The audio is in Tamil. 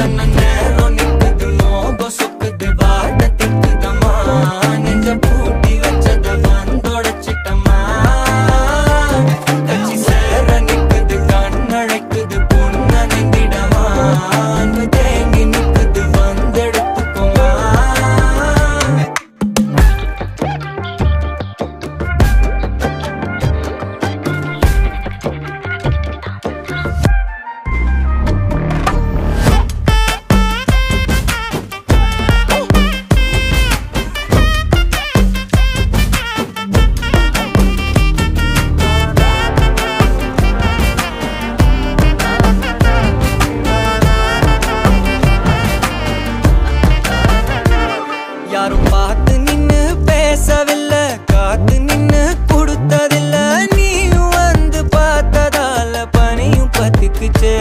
tan negro ni பார்த்து நின்னு பேசவில்லை காத்து நின்னு கொடுத்ததில்லை. நீயும் வந்து பார்த்ததால பனியும் பத்திக்குச்சே.